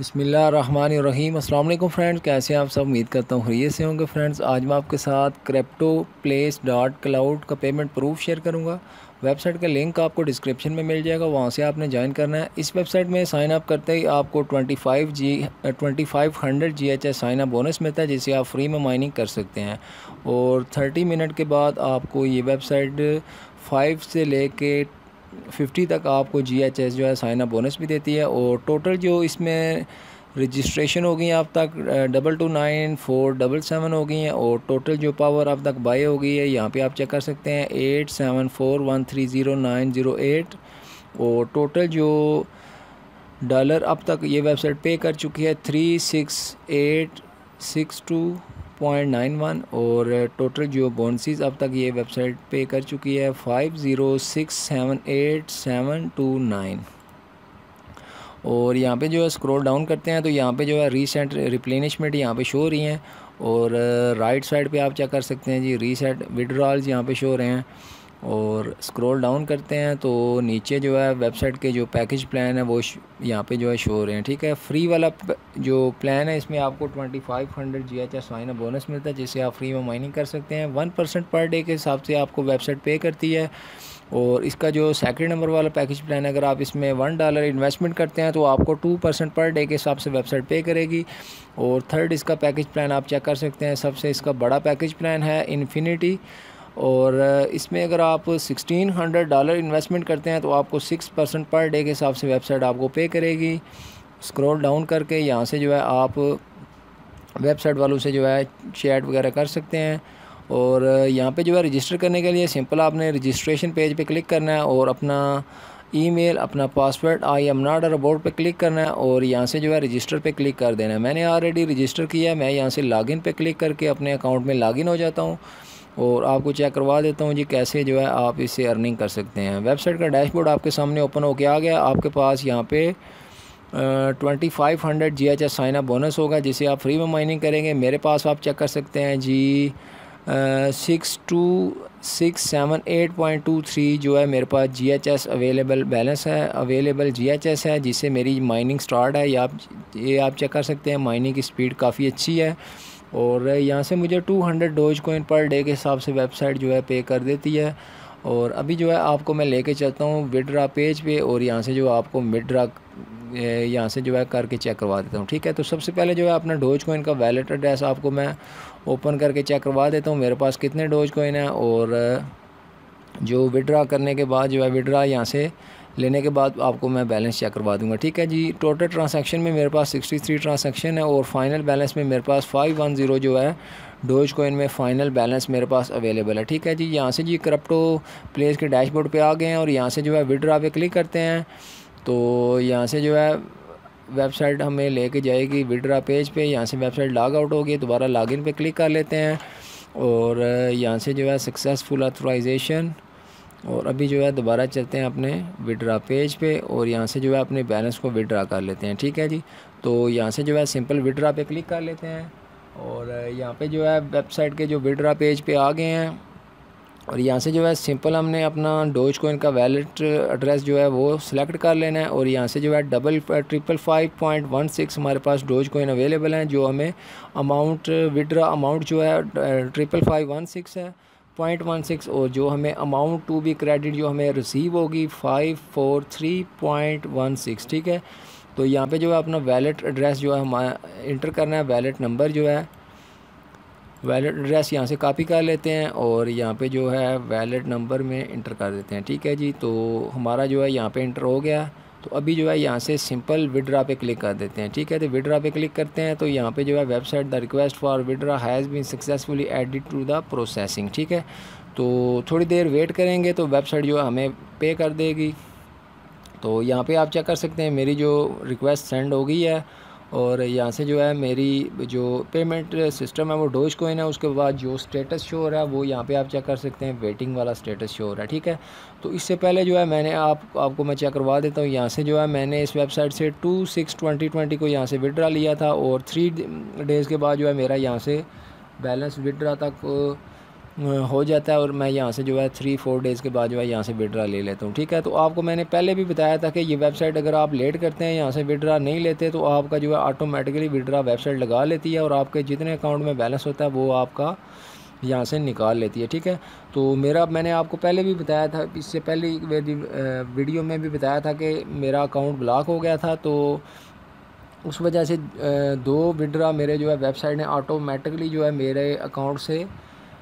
बसमीम अल्लाम फ्रेंड्स, कैसे हैं आप सब? उम्मीद करता हूँ खरीय से होंगे। फ्रेंड्स, आज मैं आपके साथ क्रिप्टो प्लेस डॉट क्लाउड का पेमेंट प्रूफ शेयर करूँगा। वेबसाइट का लिंक आपको डिस्क्रिप्शन में मिल जाएगा, वहाँ से आपने ज्वाइन करना है। इस वेबसाइट में साइन अप करते ही आपको 25 G 2500 G H sign up bonus मिलता है, जिसे आप फ्री में माइनिंग कर सकते हैं। और 30 मिनट के बाद आपको ये वेबसाइट 5 से लेके फिफ्टी तक आपको जी एच एस जो है साइन अप बोनस भी देती है और टोटल जो इसमें रजिस्ट्रेशन हो गई अब तक double two nine four double seven हो गई हैं और टोटल जो पावर अब तक बाई हो गई है, यहाँ पे आप चेक कर सकते हैं eight seven four one three zero nine zero eight और टोटल जो डॉलर अब तक ये वेबसाइट पे कर चुकी है three six eight six two point nine one और टोटल जो बोनसीज अब तक ये वेबसाइट पे कर चुकी है five zero six seven eight seven two nine और यहाँ पे जो है स्क्रॉल डाउन करते हैं तो यहाँ पे जो है रीसेंट रिप्लेनिशमेंट यहाँ पे शो हो रही हैं। और राइट साइड पे आप चेक कर सकते हैं जी रीसेट विड्रॉल्स यहाँ पे शो हो रहे हैं। और स्क्रॉल डाउन करते हैं तो नीचे जो है वेबसाइट के जो पैकेज प्लान है, वो यहाँ पे जो है शो हो रहे हैं, ठीक है? फ्री वाला जो प्लान है, इसमें आपको twenty five hundred G H S bonus मिलता है जिससे आप फ्री में माइनिंग कर सकते हैं। वन परसेंट पर डे के हिसाब से आपको वेबसाइट पे करती है। और इसका जो सेकंड नंबर वाला पैकेज प्लान है, अगर आप इसमें वन डॉलर इन्वेस्टमेंट करते हैं तो आपको टू परसेंट पर डे के हिसाब से वेबसाइट पे करेगी। और थर्ड इसका पैकेज प्लान आप चेक कर सकते हैं, सबसे इसका बड़ा पैकेज प्लान है इन्फिनिटी और इसमें अगर आप 1600 डॉलर इन्वेस्टमेंट करते हैं तो आपको सिक्स परसेंट पर डे के हिसाब से वेबसाइट आपको पे करेगी। स्क्रॉल डाउन करके यहाँ से जो है आप वेबसाइट वालों से जो है चैट वगैरह कर सकते हैं। और यहाँ पे जो है रजिस्टर करने के लिए सिंपल आपने रजिस्ट्रेशन पेज पे क्लिक करना है और अपना ईमेल अपना password I am not robot पे क्लिक करना है और यहाँ से जो है रजिस्टर पे क्लिक कर देना है। मैंने ऑलरेडी रजिस्टर किया है, मैं यहाँ से लॉगिन पे क्लिक करके अपने अकाउंट में लॉगिन हो जाता हूँ। और आपको चेक करवा देता हूँ जी कैसे जो है आप इससे अर्निंग कर सकते हैं। वेबसाइट का डैशबोर्ड आपके सामने ओपन होके आ गया। आपके पास यहाँ पे twenty five hundred G H S sign bonus होगा, जिसे आप फ्री में माइनिंग करेंगे। मेरे पास आप चेक कर सकते हैं जी six two six seven eight point two three जो है मेरे पास G H S available balance है। अवेलेबल जी एच एस है, जिससे मेरी माइनिंग स्टार्ट है। ये आप ये आप चेक कर सकते हैं। माइनिंग की स्पीड काफ़ी अच्छी है। और यहाँ से मुझे 200 hundred doge coin per day के हिसाब से वेबसाइट जो है पे कर देती है। और अभी जो है आपको मैं लेके चलता हूँ विड्रा पेज पे और यहाँ से जो आपको विड्रा यहाँ से जो है करके चेक करवा देता हूँ, ठीक है? तो सबसे पहले जो है अपना डोज कोइन का वैलेट एड्रेस आपको मैं ओपन करके चेक करवा देता हूँ। मेरे पास कितने डोज कोइन है और जो विड्रा करने के बाद जो है विड्रा यहाँ से लेने के बाद आपको मैं बैलेंस चेक करवा दूँगा, ठीक है जी? टोटल ट्रांसैक्शन में मेरे पास 63 ट्रांसैक्शन है और फाइनल बैलेंस में मेरे पास 510 जो है डोज कोइन में फ़ाइनल बैलेंस मेरे पास अवेलेबल है, ठीक है जी? यहाँ से जी करप्टो प्लेस के डैशबोर्ड पे आ गए हैं और यहाँ से जो है विड्रा पे क्लिक करते हैं। तो यहाँ से जो है वेबसाइट हमें लेके जाएगी विड्रा पेज पे, यहाँ से वेबसाइट लॉग आउट होगी दोबारा लॉगिन पे क्लिक कर लेते हैं। और यहाँ से जो है सक्सेसफुल अथोराइजेशन और अभी जो है दोबारा चलते हैं अपने विड्रा पेज पे और यहाँ से जो है अपने बैलेंस को विड्रा कर लेते हैं, ठीक है जी? तो यहाँ से जो है सिंपल विड्रा पे क्लिक कर लेते हैं और यहाँ पे जो है वेबसाइट के जो विड्रा पेज पे आ गए हैं और यहाँ से जो है सिंपल हमने अपना डोज का वैलेट एड्रेस जो है वो सिलेक्ट कर लेना है और यहाँ से जो है double triple five point one six हमारे पास डोज कोइन अवेलेबल हैं, जो हमें अमाउंट विड्रा अमाउंट जो है ट्रिपल फाइव वन सिक्स है। पॉइंट वन सिक्स और जो हमें अमाउंट टू बी क्रेडिट जो हमें रिसीव होगी five four three point one six ठीक है? तो यहाँ पे जो है अपना वैलेट एड्रेस जो है हमारा इंटर करना है वैलेट नंबर जो है वैलेट एड्रेस यहाँ से कॉपी कर लेते हैं और यहाँ पे जो है वैलेट नंबर में इंटर कर देते हैं, ठीक है जी? तो हमारा जो है यहाँ पे इंटर हो गया। तो अभी जो है यहाँ से सिंपल विड्रा पे क्लिक कर देते हैं, ठीक है? तो विड्रा पे क्लिक करते हैं तो यहाँ पे जो है website the request for withdraw has been successfully added to the processing ठीक है? तो थोड़ी देर वेट करेंगे तो वेबसाइट जो है हमें पे कर देगी। तो यहाँ पर आप चेक कर सकते हैं, मेरी जो रिक्वेस्ट सेंड हो गई है और यहाँ से जो है मेरी जो पेमेंट सिस्टम है, वो डोज कोइन है, उसके बाद जो स्टेटस शो हो रहा है, वो यहाँ पे आप चेक कर सकते हैं वेटिंग वाला स्टेटस शो हो रहा है, ठीक है? तो इससे पहले जो है मैंने आप, आपको मैं चेक करवा देता हूँ, यहाँ से जो है मैंने इस वेबसाइट से टू सिक्स ट्वेंटी ट्वेंटी को यहाँ से विड्रा लिया था और थ्री डेज़ के बाद जो है मेरा यहाँ से बैलेंस विड्रा तक हो जाता है और मैं यहाँ से जो है थ्री फोर डेज़ के बाद जो है यहाँ से विड्रा ले लेता हूँ, ठीक है? तो आपको मैंने पहले भी बताया था कि ये वेबसाइट अगर आप लेट करते हैं, यहाँ से विड्रा नहीं लेते तो आपका जो है ऑटोमेटिकली विड्रा वेबसाइट लगा लेती है और आपके जितने अकाउंट में बैलेंस होता है, वो आपका यहाँ से निकाल लेती है, ठीक है? तो मेरा, मैंने आपको पहले भी बताया था, इससे पहले वीडियो में भी बताया था कि मेरा अकाउंट ब्लॉक हो गया था तो उस वजह से दो विड्रा मेरे जो है वेबसाइट ने ऑटोमेटिकली जो है मेरे अकाउंट से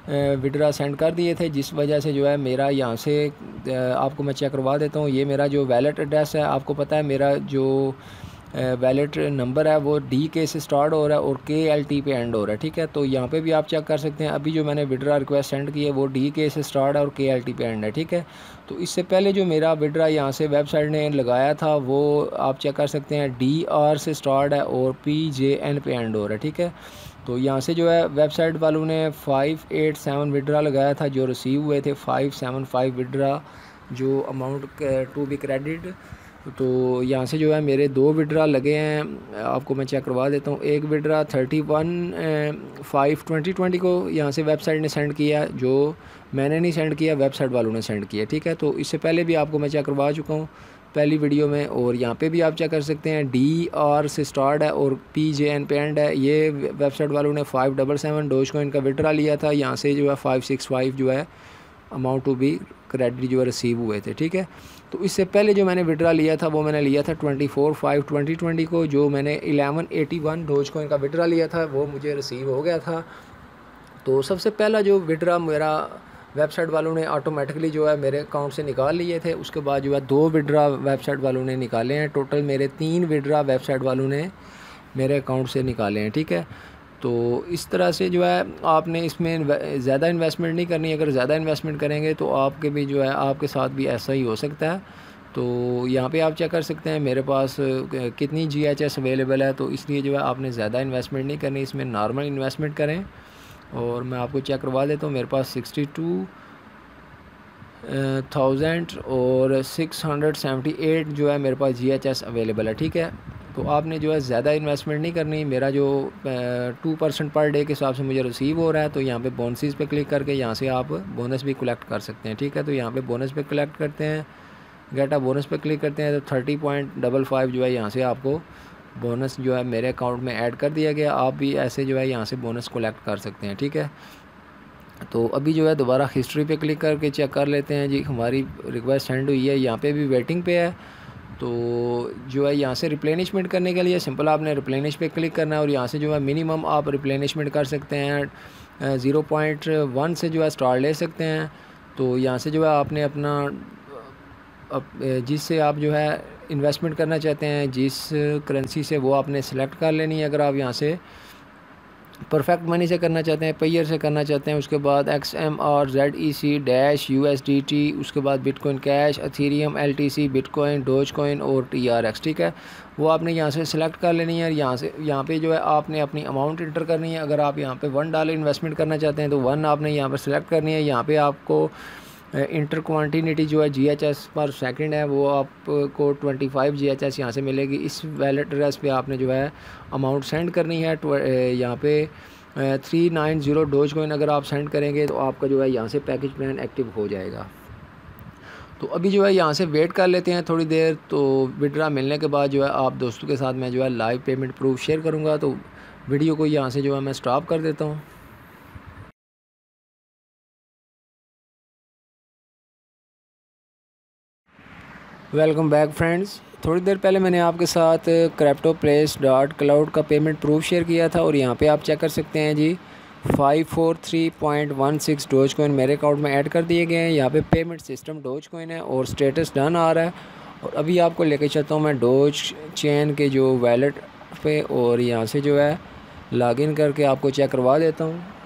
विड्रा सेंड कर दिए थे, जिस वजह से जो है मेरा यहाँ से आपको मैं चेक करवा देता हूँ। ये मेरा जो वैलेट एड्रेस है, आपको पता है मेरा जो वैलेट नंबर है, वो डी के से स्टार्ट हो रहा है और के एल टी पे एंड हो रहा है, ठीक है? तो यहाँ पे भी आप चेक कर सकते हैं। अभी जो मैंने विड्रा रिक्वेस्ट सेंड की है, वो डी के से स्टार्ट है और के एल टी पे एंड है, ठीक है? तो इससे पहले जो मेरा विड्रा यहाँ से वेबसाइट ने लगाया था, वो आप चेक कर सकते हैं, डी आर से स्टार्ट है और पी जे एन पे एंड हो रहा है, ठीक है? तो यहाँ से जो है वेबसाइट वालों ने फ़ाइव एट सेवन विड्रा लगाया था, जो रिसीव हुए थे फ़ाइव सेवन फाइव विड्रा जो अमाउंट टू बी क्रेडिट तो यहाँ से जो है मेरे दो विड्रा लगे हैं, आपको मैं चेक करवा देता हूँ। एक withdraw thirty one five twenty twenty को यहाँ से वेबसाइट ने सेंड किया, जो मैंने नहीं सेंड किया वेबसाइट वालों ने सेंड किया, ठीक है? तो इससे पहले भी आपको मैं चेक करवा चुका हूँ। पहली वीडियो में, और यहाँ पे भी आप चेक कर सकते हैं डी आर से स्टार्ट है, और पी जे एन पे एंड है। ये वेबसाइट वालों ने फाइव डबल सेवन डोज को इनका विड्रा लिया था। यहाँ से जो है फाइव सिक्स फाइव जो है अमाउंट टू बी क्रेडिट जो है रिसीव हुए थे, ठीक है? तो इससे पहले जो मैंने विड्रा लिया था, वो मैंने लिया था twenty four five twenty twenty को, जो मैंने एलेवन एटी वन डोज को इनका विड्रा लिया था, वो मुझे रिसीव हो गया था। तो सबसे पहला जो विड्रा मेरा वेबसाइट वालों ने ऑटोमेटिकली जो है मेरे अकाउंट से निकाल लिए थे। उसके बाद जो है दो विड्रा वेबसाइट वालों ने निकाले हैं। टोटल मेरे तीन विड्रा वेबसाइट वालों ने मेरे अकाउंट से निकाले हैं, ठीक है? तो इस तरह से जो है आपने इसमें ज़्यादा इन्वेस्टमेंट नहीं करनी। अगर ज़्यादा इन्वेस्टमेंट करेंगे तो आपके भी जो है, आपके साथ भी ऐसा ही हो सकता है। तो यहाँ पे आप चेक कर सकते हैं, मेरे पास कितनी जी एच एस अवेलेबल है। तो इसलिए जो है आपने ज़्यादा इन्वेस्टमेंट नहीं करनी। इसमें नॉर्मल इन्वेस्टमेंट करें। और मैं आपको चेक करवा देता हूँ, मेरे पास सिक्सटी टू थाउज़ेंड और सिक्स हंड्रेड सेवेंटी एट जो है मेरे पास जी एच एस अवेलेबल है, ठीक है? तो आपने जो है ज़्यादा इन्वेस्टमेंट नहीं करनी, मेरा जो टू परसेंट पर डे के हिसाब से मुझे रिसीव हो रहा है तो यहाँ पे बोनसेस पे क्लिक करके यहाँ से आप बोनस भी कलेक्ट कर सकते हैं, ठीक है? तो यहाँ पे बोनस पे कलेक्ट करते हैं गेट बोनस पे क्लिक करते हैं तो थर्टी पॉइंट डबल फाइव जो है यहाँ से आपको बोनस जो है मेरे अकाउंट में ऐड कर दिया गया। आप भी ऐसे जो है यहाँ से बोनस कलेक्ट कर सकते हैं, ठीक है? तो अभी जो है दोबारा हिस्ट्री पे क्लिक करके चेक कर लेते हैं। जी, हमारी रिक्वेस्ट सेंड हुई है, यहाँ पे भी वेटिंग पे है। तो जो है यहाँ से रिप्लेनिशमेंट करने के लिए सिंपल आपने रिप्लेनिश पे क्लिक करना है और यहाँ से जो है मिनिमम आप रिप्लेनिशमेंट कर सकते हैं। ज़ीरो पॉइंट वन से जो है स्टार ले सकते हैं। तो यहाँ से जो है आपने अपना जिससे आप जो है इन्वेस्टमेंट करना चाहते हैं, जिस करेंसी से वो आपने सेलेक्ट कर लेनी है, अगर आप यहाँ से परफेक्ट मनी से करना चाहते हैं पेयर से करना चाहते हैं, उसके बाद X M R Z E C dash U S D T उसके बाद bitcoin cash ethereum L T C bitcoin doge coin और टी आर एक्स ठीक है? वो आपने यहाँ से सिलेक्ट कर लेनी है यहाँ से, यहाँ पे जो है आपने अपनी अमाउंट इंटर करनी है। अगर आप यहाँ पे वन डॉलर इन्वेस्टमेंट करना चाहते हैं तो वन आपने यहाँ पर सिलेक्ट करनी है। यहाँ पर आपको इंटर क्वान्टिटी जो है G H S per second है, वो आपको twenty five G H S यहाँ से मिलेगी। इस वैलेट एड्रेस पे आपने जो है अमाउंट सेंड करनी है यहाँ पे three nine zero doge coin अगर आप सेंड करेंगे तो आपका जो है यहाँ से पैकेज प्लान एक्टिव हो जाएगा। तो अभी जो है यहाँ से वेट कर लेते हैं थोड़ी देर तो विड्रा मिलने के बाद जो है आप दोस्तों के साथ मैं जो है लाइव पेमेंट प्रूफ शेयर करूँगा। तो वीडियो को यहाँ से जो है मैं स्टॉप कर देता हूँ। वेलकम बैक फ्रेंड्स थोड़ी देर पहले मैंने आपके साथ क्रैप्टो प्लेस डॉट क्लाउड का पेमेंट प्रूफ शेयर किया था और यहाँ पे आप चेक कर सकते हैं जी five four three point one six doge coin मेरे अकाउंट में ऐड कर दिए गए हैं। यहाँ पे पेमेंट सिस्टम डोज कोइन है और स्टेटस डन आ रहा है। और अभी आपको लेके चलता हूँ मैं डोज चेन के जो वैलेट पे और यहाँ से जो है लॉगिन करके आपको चेक करवा देता हूँ।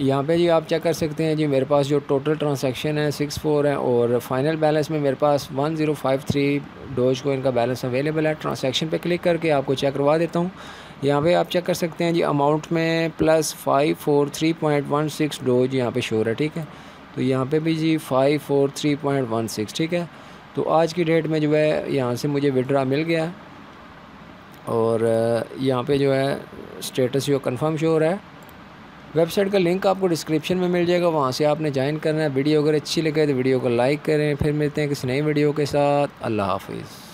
यहाँ पे जी आप चेक कर सकते हैं, जी मेरे पास जो टोटल ट्रांसैक्शन है सिक्स फोर है और फाइनल बैलेंस में मेरे पास one zero five three dose को इनका बैलेंस अवेलेबल है। ट्रांसैक्शन पे क्लिक करके आपको चेक करवा देता हूँ। यहाँ पे आप चेक कर सकते हैं जी अमाउंट में plus five four three point one six dose यहाँ पर शोर है, ठीक है? तो यहाँ पर भी जी five four three point one six ठीक है? तो आज की डेट में जो है, यहाँ से मुझे विड्रा मिल गया और, यहाँ पर जो है स्टेटस जो कन्फर्म शो रहा है। वेबसाइट का लिंक आपको डिस्क्रिप्शन में मिल जाएगा, वहाँ से आपने ज्वाइन करना है। वीडियो अगर अच्छी लगे तो वीडियो को लाइक करें। फिर मिलते हैं किसी नई वीडियो के साथ। अल्लाह हाफिज़।